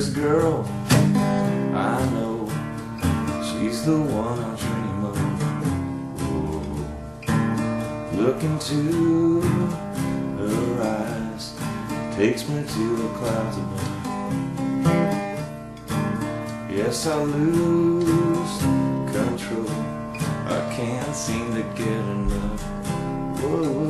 A girl I know, she's the one I dream of. Whoa. Look into her eyes, takes me to the clouds above. Yes, I lose control. I can't seem to get enough. Whoa,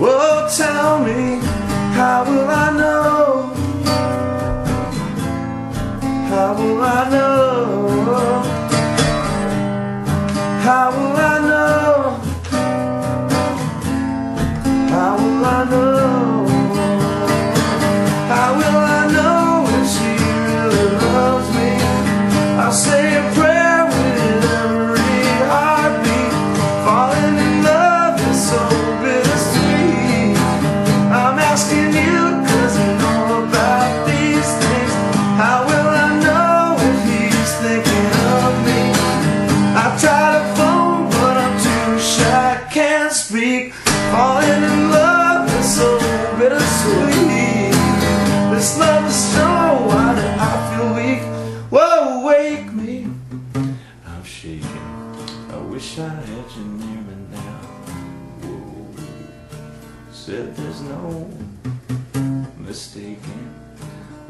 Whoa, tell me, how will I know? How will I know? How will I Falling in love is so bittersweet. This love is strong, why do I feel weak? Whoa, wake me. I'm shaking. I wish I had you near me now. Whoa. Said there's no mistaking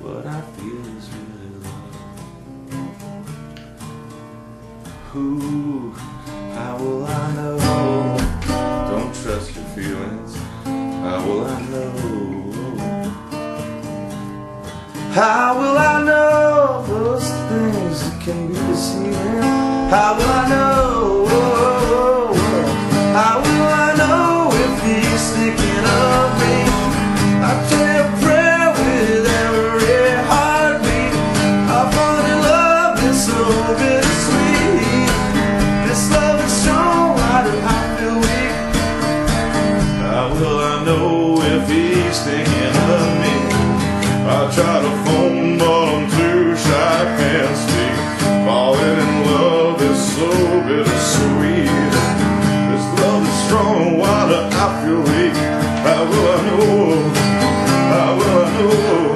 what I feel is really love. Who? Know? How will I know those things that can be deceiving? How will I know? How will I know if he's thinking of me? I pray a prayer with every heartbeat. I fall in love, it's so bittersweet. I try to phone, but I'm too shy, can't speak. Falling in love is so bittersweet. This love is strong, why do I feel weak? How will I know? How will I know?